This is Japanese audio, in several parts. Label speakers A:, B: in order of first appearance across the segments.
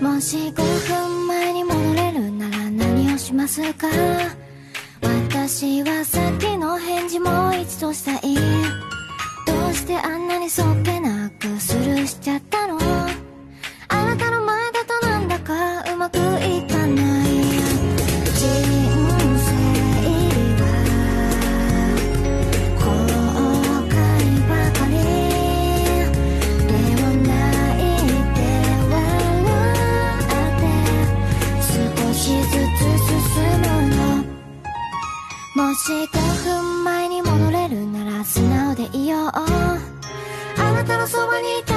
A: もし5分前に戻れるなら何をしますか？私はさっきの返事もう一度したい。どうしてあんなにそっけなくスもし5分前に戻れるなら素直でいよう。あなたのそばにいて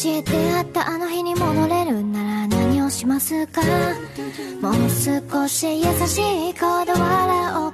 A: し出会ったあの日に戻れるなら何をしますか？もう少し優しい子で笑おう。